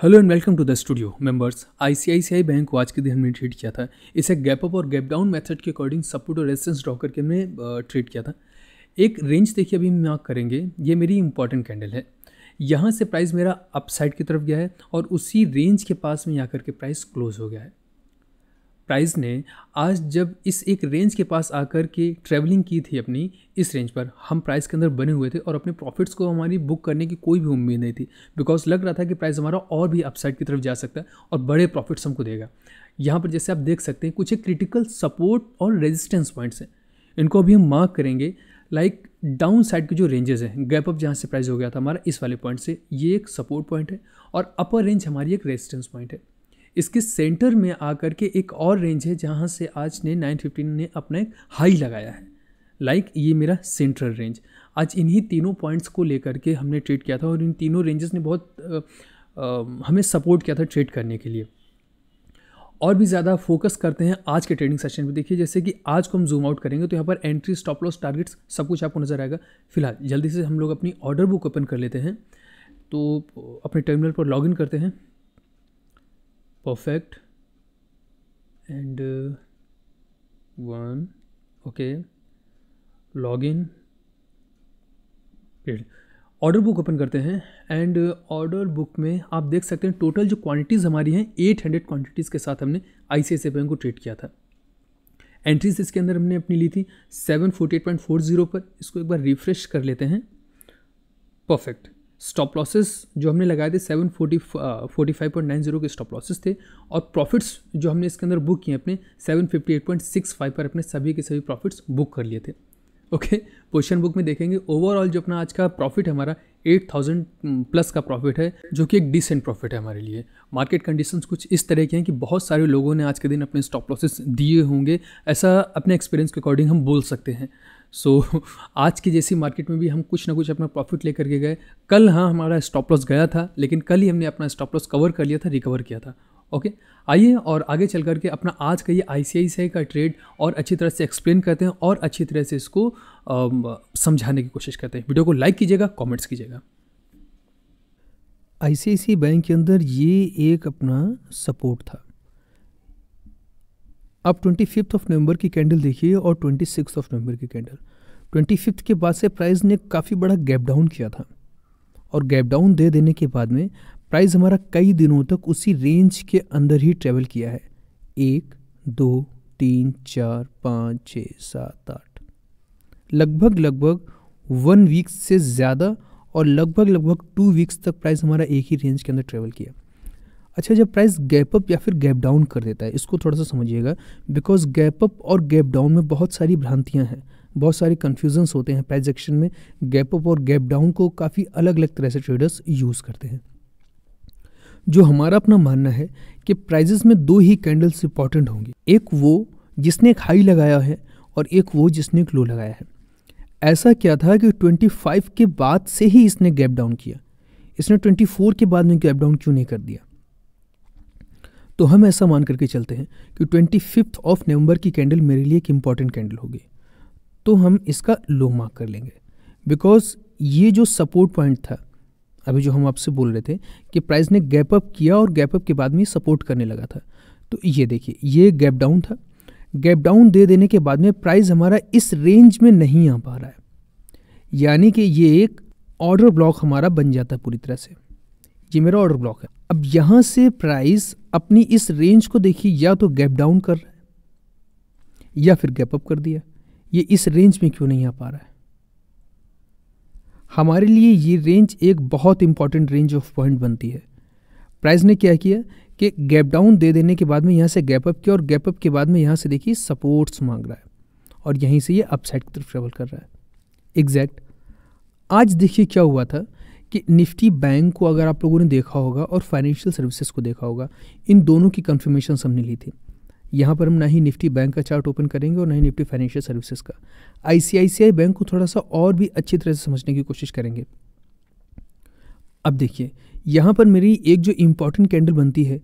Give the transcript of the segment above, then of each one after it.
Hello and welcome to the studio members ICICI bank को आज के दिन हमने ट्रेड किया था। इसे गैप अप और गैप डाउन मेथड के अकॉर्डिंग सपोर्ट और रेजिस्टेंस ड्रॉ करके हमने ट्रेड किया था। एक रेंज देखिए अभी हम यहाँ करेंगे। ये मेरी इंपॉर्टेंट कैंडल है। यहाँ से प्राइस मेरा अपसाइड की तरफ़ गया है और उसी रेंज के पास में आकर के प्राइस क्लोज हो गया है। प्राइस ने आज जब इस एक रेंज के पास आकर के ट्रैवलिंग की थी अपनी, इस रेंज पर हम प्राइस के अंदर बने हुए थे और अपने प्रॉफिट्स को हमारी बुक करने की कोई भी उम्मीद नहीं थी बिकॉज़ लग रहा था कि प्राइस हमारा और भी अपसाइड की तरफ़ जा सकता है और बड़े प्रॉफिट्स हमको देगा। यहाँ पर जैसे आप देख सकते हैं, कुछ एक क्रिटिकल सपोर्ट और रेजिस्टेंस पॉइंट्स हैं। इनको अभी हम मार्क करेंगे लाइक डाउन साइड के जो रेंजेस हैं गैप अप जहाँ से प्राइस हो गया था हमारा इस वाले पॉइंट से, ये एक सपोर्ट पॉइंट है और अपर रेंज हमारी एक रेजिस्टेंस पॉइंट है। इसके सेंटर में आकर के एक और रेंज है जहाँ से आज ने 915 ने अपना एक हाई लगाया है। लाइक like ये मेरा सेंट्रल रेंज आज इन्हीं तीनों पॉइंट्स को लेकर के हमने ट्रेड किया था और इन तीनों रेंजेस ने बहुत आ, आ, हमें सपोर्ट किया था ट्रेड करने के लिए। और भी ज़्यादा फोकस करते हैं आज के ट्रेडिंग सेशन में देखिए जैसे कि आज को हम जूम आउट करेंगे तो यहाँ पर एंट्री स्टॉप लॉस टारगेट्स सब कुछ आपको नज़र आएगा। फ़िलहाल जल्दी से हम लोग अपनी ऑर्डर बुक ओपन कर लेते हैं। तो अपने टर्मिनल पर लॉगिन करते हैं। Perfect. And uh, one okay. Login. Order book open करते हैं. एंड ऑर्डर बुक में आप देख सकते हैं टोटल जो क्वांटिटीज़ हमारी हैं 800 क्वांटिटीज़ के साथ हमने आई सी बैंक को ट्रेड किया था. एंट्रीज इसके अंदर हमने अपनी ली थी 748.40 पर. इसको एक बार रिफ्रेश कर लेते हैं. परफेक्ट स्टॉप लॉसेस जो हमने लगाए थे seven forty forty five point nine zero के स्टॉप लॉसेस थे और प्रॉफिट्स जो हमने इसके अंदर बुक किए अपने seven fifty eight point six five पर अपने सभी के सभी प्रॉफिट्स बुक कर लिए थे। ओके पोजिशन बुक में देखेंगे ओवरऑल जो अपना आज का प्रॉफिट हमारा एट थाउज़ेंड प्लस का प्रॉफिट है, जो कि एक डिसेंट प्रॉफिट है हमारे लिए। मार्केट कंडीशंस कुछ इस तरह के हैं कि बहुत सारे लोगों ने आज के दिन अपने स्टॉप लॉसेस दिए होंगे। ऐसा अपने एक्सपीरियंस के अकॉर्डिंग हम बोल सकते हैं। सो so, आज की जैसी मार्केट में भी हम कुछ ना कुछ अपना प्रॉफिट लेकर के गए। कल हाँ हमारा स्टॉप लॉस गया था लेकिन कल ही हमने अपना स्टॉप लॉस कवर कर लिया था रिकवर किया था। ओके आइए और आगे चल करके अपना आज का ये आई सी का ट्रेड और अच्छी तरह से एक्सप्लेन करते हैं और अच्छी तरह से इसको समझाने की कोशिश करते हैं। वीडियो को लाइक कीजिएगा कमेंट्स कीजिएगा। आईसीआईसीआई बैंक के अंदर ये एक अपना सपोर्ट था। आप ट्वेंटी फिफ्थ ऑफ़ नवंबर की कैंडल देखिए और ट्वेंटी सिक्स ऑफ़ नवंबर की कैंडल ट्वेंटी फिफ्थ के बाद से प्राइस ने काफ़ी बड़ा गैप डाउन किया था। और गैप डाउन दे देने के बाद में प्राइस हमारा कई दिनों तक उसी रेंज के अंदर ही ट्रेवल किया है। एक, दो, तीन, चार, पाँच छः सात, आठ। लगभग लगभग वन वीक से ज़्यादा और लगभग लगभग टू वीक्स तक प्राइस हमारा एक ही रेंज के अंदर ट्रेवल किया। अच्छा जब प्राइस गैप अप या फिर गैप डाउन कर देता है, इसको थोड़ा सा समझिएगा। बिकॉज़ गैप अप और गैप डाउन में बहुत सारी भ्रांतियाँ हैं, बहुत सारे कन्फ्यूजन्स होते हैं प्राइस एक्शन में। गैप अप और गैप डाउन को काफ़ी अलग अलग तरह से ट्रेडर्स यूज़ करते हैं। जो हमारा अपना मानना है कि प्राइजेस में दो ही कैंडल्स इंपॉर्टेंट होंगी। एक वो जिसने एक हाई लगाया है और एक वो जिसने एक लो लगाया है। ऐसा क्या था कि 25 के बाद से ही इसने गैप डाउन किया। इसने 24 के बाद में गैप डाउन क्यों नहीं कर दिया? तो हम ऐसा मान करके चलते हैं कि ट्वेंटी फिफ्थ ऑफ़ नवंबर की कैंडल मेरे लिए एक इंपॉर्टेंट कैंडल होगी। तो हम इसका लो मार्क कर लेंगे। बिकॉज़ ये जो सपोर्ट पॉइंट था, अभी जो हम आपसे बोल रहे थे कि प्राइस ने गैप अप किया और गैप अप के बाद में सपोर्ट करने लगा था। तो ये देखिए, ये गैप डाउन था। गैप डाउन दे देने के बाद में प्राइस हमारा इस रेंज में नहीं आ पा रहा है। यानी कि ये एक ऑर्डर ब्लॉक हमारा बन जाता है पूरी तरह से। ये मेरा ऑर्डर ब्लॉक है। अब यहाँ से प्राइस अपनी इस रेंज को देखिए, या तो गैप डाउन कर रहा है, या फिर गैप अप कर दिया ये इस रेंज में क्यों नहीं आ पा रहा है? हमारे लिए ये रेंज एक बहुत इंपॉर्टेंट रेंज ऑफ़ पॉइंट बनती है। प्राइस ने क्या किया? कि गैप डाउन दे देने के बाद में यहाँ से गैप अप किया, और गैप अप के बाद में यहाँ से देखिए सपोर्ट्स मांग रहा है, और यहीं से ये अपसाइड की तरफ़ ट्रेवल कर रहा है। एग्जैक्ट आज देखिए क्या हुआ था? कि निफ्टी बैंक को अगर आप लोगों ने देखा होगा और फाइनेंशियल सर्विसेज़ को देखा होगा, इन दोनों की कन्फर्मेशन हमने ली थी। यहाँ पर हम ना ही निफ्टी बैंक का चार्ट ओपन करेंगे और ना ही निफ्टी फाइनेंशियल सर्विसेज़ का। आईसीआईसीआई बैंक को थोड़ा सा और भी अच्छी तरह से समझने की कोशिश करेंगे। अब देखिए, यहाँ पर मेरी एक जो इंपॉर्टेंट कैंडल बनती है,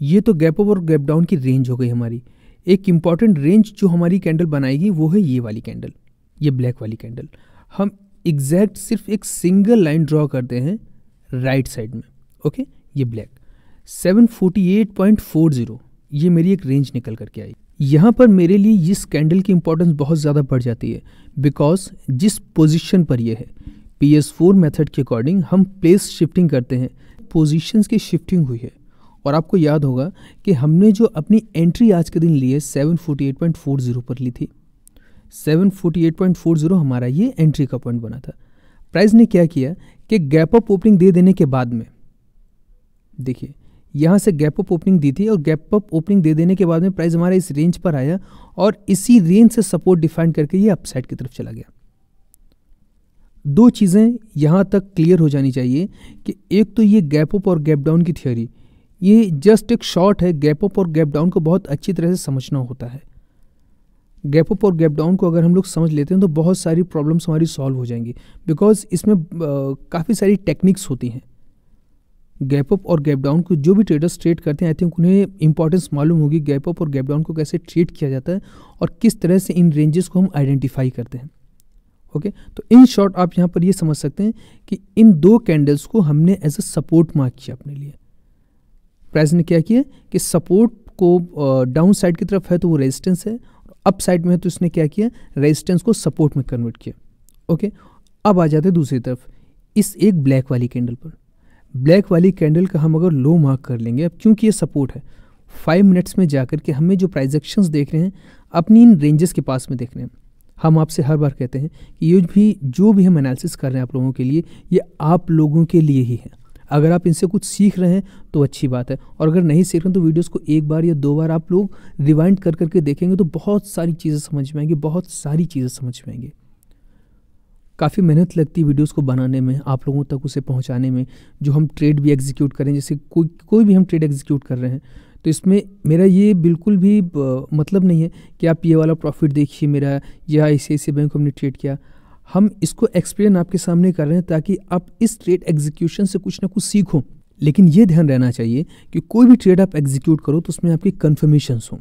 ये तो गैप अप और गैप डाउन की रेंज हो गई हमारी। एक इंपॉर्टेंट रेंज जो हमारी कैंडल बनाएगी, वो है ये वाली कैंडल ये ब्लैक वाली कैंडल हम एग्जैक्ट सिर्फ़ एक सिंगल लाइन ड्रॉ करते हैं राइट साइड में, ओके? ये ब्लैक। 748.40 ये मेरी एक रेंज निकल करके आई। यहाँ पर मेरे लिए इस कैंडल की इंपॉर्टेंस बहुत ज़्यादा बढ़ जाती है बिकॉज़ जिस पोजीशन पर ये है पी एस फोर मेथड के अकॉर्डिंग हम प्लेस शिफ्टिंग करते हैं। पोजीशंस की शिफ्टिंग हुई है। और आपको याद होगा कि हमने जो अपनी एंट्री आज के दिन ली है, seven forty eight point four zero पर ली थी। Seven forty eight point four zero हमारा ये एंट्री का पॉइंट बना था। प्राइस ने क्या किया कि गैप अप ओपनिंग दे देने के बाद में, देखिए, यहाँ से गैप अप ओपनिंग दी थी और गैप अप ओपनिंग दे देने के बाद में प्राइस हमारा इस रेंज पर आया और इसी रेंज से सपोर्ट डिफाइन करके ये अपसाइड की तरफ़ चला गया। दो चीज़ें यहाँ तक क्लियर हो जानी चाहिए कि एक तो ये गैप अप और गैप डाउन की थियोरी ये जस्ट एक शॉर्ट है गैप अप और गैप डाउन को बहुत अच्छी तरह से समझना होता है। गैप अप और गैप डाउन को अगर हम लोग समझ लेते हैं तो बहुत सारी प्रॉब्लम्स हमारी सॉल्व हो जाएँगी। बिकॉज़ इसमें काफ़ी सारी टेक्निक्स होती हैं। गैप अप और गैप डाउन को जो भी ट्रेडर्स ट्रेड करते हैं आई थिंक उन्हें इंपॉर्टेंस मालूम होगी गैप अप और गैप डाउन को कैसे ट्रेड किया जाता है और किस तरह से इन रेंजेस को हम आइडेंटिफाई करते हैं। Okay okay? तो इन शॉर्ट आप यहाँ पर ये समझ सकते हैं कि इन दो कैंडल्स को हमने एज अ सपोर्ट मार्क किया अपने लिए। प्राइस ने क्या किया कि सपोर्ट को डाउन साइड की तरफ़ है तो वो रेजिस्टेंस है अप साइड में है तो इसने क्या किया? रेजिस्टेंस को सपोर्ट में कन्वर्ट किया। ओके अब आ जाते दूसरी तरफ़। इस एक ब्लैक वाली कैंडल पर। ब्लैक वाली कैंडल का हम अगर लो मार्क कर लेंगे, अब क्योंकि ये सपोर्ट है फाइव मिनट्स में जाकर के हमें जो प्राइजेक्शंस देख रहे हैं, अपनी इन रेंजेस के पास में देख रहे हैं। हम आपसे हर बार कहते हैं कि ये भी, जो भी हम एनालिसिस कर रहे हैं आप लोगों के लिए, ये आप लोगों के लिए ही है। अगर आप इनसे कुछ सीख रहे हैं तो अच्छी बात है। और अगर नहीं सीख रहे हैं तो वीडियोस को एक बार या दो बार आप लोग रिवाइंड कर करके देखेंगे तो बहुत सारी चीज़ें समझ में आएँगी, बहुत सारी चीज़ें समझ में आएँगी। काफ़ी मेहनत लगती है वीडियोस को बनाने में, आप लोगों तक उसे पहुँचाने में, जो हम ट्रेड भी एग्जीक्यूट करें, जैसे कोई कोई भी हम ट्रेड एग्जीक्यूट कर रहे हैं। तो इसमें मेरा ये बिल्कुल भी मतलब नहीं है कि आप ये वाला प्रॉफिट देखिए मेरा, या आई सी बैंक हमने ट्रेड किया। हम इसको एक्सप्लेन आपके सामने कर रहे हैं ताकि आप इस ट्रेड एग्जीक्यूशन से कुछ ना कुछ सीखो। लेकिन ये ध्यान रहना चाहिए कि कोई भी ट्रेड आप एग्जीक्यूट करो तो उसमें आपकी कन्फर्मेशंस हो।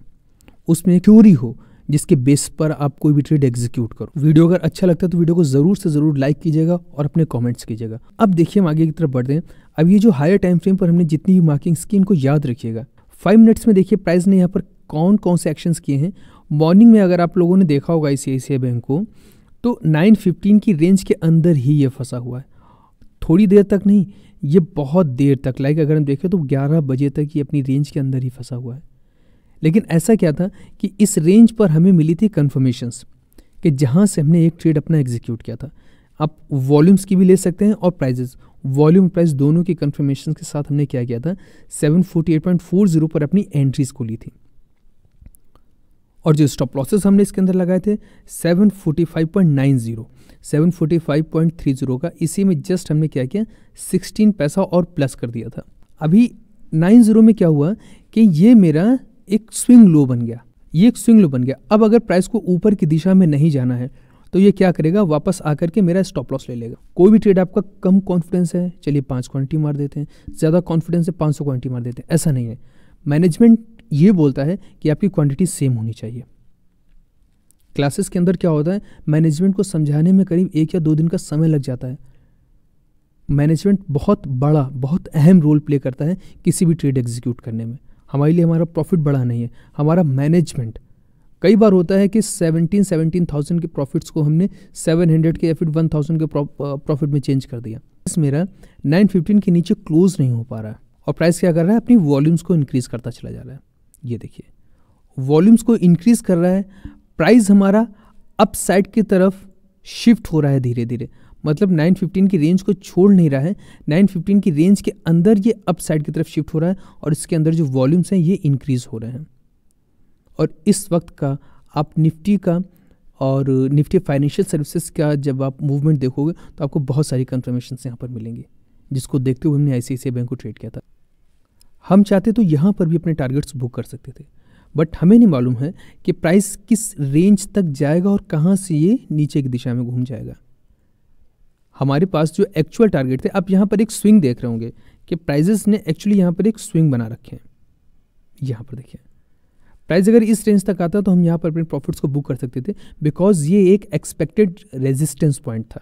उसमें क्योरी हो, जिसके बेस पर आप कोई भी ट्रेड एग्जीक्यूट करो। वीडियो अगर अच्छा लगता है तो वीडियो को ज़रूर से ज़रूर लाइक कीजिएगा और अपने कमेंट्स कीजिएगा। अब देखिए हम आगे की तरफ़ बढ़ते हैं। अब ये जो हायर टाइम फ्रेम पर हमने जितनी भी मार्किंग की इनको याद रखिएगा। फाइव मिनट्स में देखिए प्राइस ने यहाँ पर कौन कौन से एक्शंस किए हैं। मॉर्निंग में अगर आप लोगों ने देखा होगा आई बैंक को तो 915 की रेंज के अंदर ही ये फंसा हुआ है। थोड़ी देर तक नहीं, ये बहुत देर तक। लाइक अगर हम देखें तो 11 बजे तक ये अपनी रेंज के अंदर ही फंसा हुआ है। लेकिन ऐसा क्या था कि इस रेंज पर हमें मिली थी कन्फर्मेशंस कि जहाँ से हमने एक ट्रेड अपना एग्जीक्यूट किया था। आप वॉल्यूम्स की भी ले सकते हैं और प्राइजेस वॉल्यूम प्राइस दोनों की कन्फर्मेशन के साथ हमने क्या किया था? 748.40 पर अपनी एंट्रीज को ली थी। और जो स्टॉप लॉसेस हमने इसके अंदर लगाए थे 745.90 745.30 का। इसी में जस्ट हमने क्या किया? 16 पैसा और प्लस कर दिया था। अभी 90 में क्या हुआ कि ये मेरा एक स्विंग लो बन गया। ये एक स्विंग लो बन गया। अब अगर प्राइस को ऊपर की दिशा में नहीं जाना है तो ये क्या करेगा? वापस आकर के मेरा स्टॉप लॉस ले लेगा। कोई भी ट्रेड आपका कम कॉन्फिडेंस है, चलिए पाँच क्वांटिटी मार देते हैं। ज़्यादा कॉन्फिडेंस है, पाँच सौ क्वांटिटी मार देते हैं। ऐसा नहीं है। मैनेजमेंट ये बोलता है कि आपकी क्वांटिटी सेम होनी चाहिए। क्लासेस के अंदर क्या होता है? मैनेजमेंट को समझाने में करीब एक या दो दिन का समय लग जाता है। मैनेजमेंट बहुत बड़ा, बहुत अहम रोल प्ले करता है किसी भी ट्रेड एग्जीक्यूट करने में। हमारे लिए हमारा प्रॉफिट बड़ा नहीं है, हमारा मैनेजमेंट कई बार होता है कि सेवनटीन सेवनटीन थाउज़ेंड के प्रॉफिट्स को हमने सेवन हंड्रेड के या फिर वन थाउज़ेंड के प्रॉफिट में चेंज कर दिया। मेरा नाइन फिफ्टीन के नीचे क्लोज नहीं हो पा रहा है और प्राइस क्या कर रहा है? अपनी वॉल्यूम्स को इंक्रीज़ करता चला जा रहा है। ये देखिए वॉल्यूम्स को इंक्रीज़ कर रहा है प्राइस हमारा अप साइड की तरफ़ शिफ्ट हो रहा है धीरे धीरे मतलब 915 की रेंज को छोड़ नहीं रहा है 915 की रेंज के अंदर ये अप साइड की तरफ़ शिफ्ट हो रहा है और इसके अंदर जो वॉल्यूम्स हैं ये इंक्रीज़ हो रहे हैं। और इस वक्त का आप निफ्टी का और निफ्टी फाइनेंशियल सर्विसेज़ का जब आप मूवमेंट देखोगे तो आपको बहुत सारी कन्फर्मेशन यहाँ पर मिलेंगी, जिसको देखते हुए हमने आईसीआईसीआई बैंक को ट्रेड किया था। हम चाहते तो यहाँ पर भी अपने टारगेट्स बुक कर सकते थे। बट हमें नहीं मालूम है कि प्राइस किस रेंज तक जाएगा और कहाँ से ये नीचे की दिशा में घूम जाएगा। हमारे पास जो एक्चुअल टारगेट थे, आप यहाँ पर एक स्विंग देख रहे होंगे कि प्राइजेस ने एक्चुअली यहाँ पर एक स्विंग बना रखे हैं। यहाँ पर देखिए। प्राइस अगर इस रेंज तक आता तो हम यहाँ पर अपने प्रॉफिट्स को बुक कर सकते थे बिकॉज़ ये एक एक्सपेक्टेड रेजिस्टेंस पॉइंट था।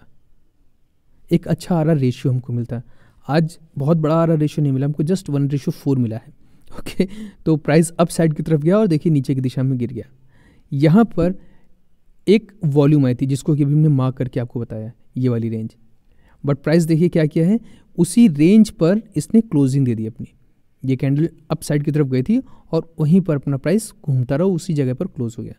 एक अच्छा आ रहा रेशियो हमको मिलता। आज बहुत बड़ा रेशो नहीं मिला हमको जस्ट वन रेशो फोर मिला है ओके तो प्राइस अप साइड की तरफ़ गया और देखिए नीचे की दिशा में गिर गया। यहाँ पर एक वॉल्यूम आई थी जिसको कि अभी हमने मार्क करके आपको बताया ये वाली रेंज बट प्राइस देखिए क्या किया है? उसी रेंज पर इसने क्लोजिंग दे दी अपनी। ये कैंडल अप साइड की तरफ़ गई थी और वहीं पर अपना प्राइस घूमता रहा उसी जगह पर क्लोज हो गया।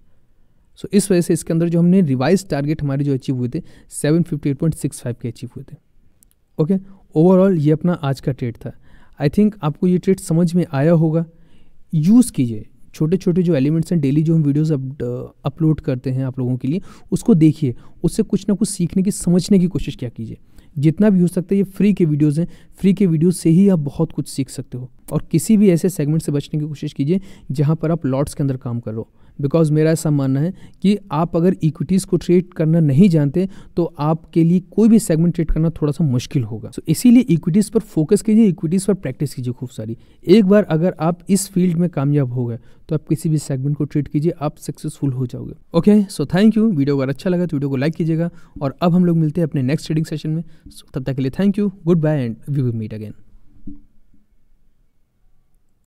सो so, इस वजह से इसके अंदर जो हमने रिवाइज टारगेट हमारे जो अचीव हुए थे 758.65 के अचीव हुए थे। ओके ओवरऑल ये अपना आज का ट्रेड था। आई थिंक आपको ये ट्रेड समझ में आया होगा। यूज़ कीजिए। छोटे छोटे जो एलिमेंट्स हैं डेली जो हम वीडियोस अप अपलोड करते हैं आप लोगों के लिए, उसको देखिए। उससे कुछ ना कुछ सीखने की, समझने की कोशिश क्या कीजिए। जितना भी हो सकता है ये फ्री के वीडियोज़ हैं। फ्री के वीडियोज़ से ही आप बहुत कुछ सीख सकते हो। और किसी भी ऐसे सेगमेंट से बचने की कोशिश कीजिए जहाँ पर आप लॉट्स के अंदर काम कर रहे हो। बिकॉज़ मेरा ऐसा मानना है कि आप अगर इक्विटीज़ को ट्रेड करना नहीं जानते तो आपके लिए कोई भी सेगमेंट ट्रेड करना थोड़ा सा मुश्किल होगा। सो so, इसीलिए इक्विटीज़ पर फोकस कीजिए इक्विटीज़ पर प्रैक्टिस कीजिए खूब सारी। एक बार अगर आप इस फ़ील्ड में कामयाब हो गए तो आप किसी भी सेगमेंट को ट्रीट कीजिए, आप सक्सेसफुल हो जाओगे। Okay so thank you video अगर अच्छा लगा तो वीडियो को लाइक कीजिएगा और अब हम लोग मिलते हैं अपने नेक्स्ट ट्रेडिंग सेशन में। तब तक के लिए thank you goodbye and we will meet again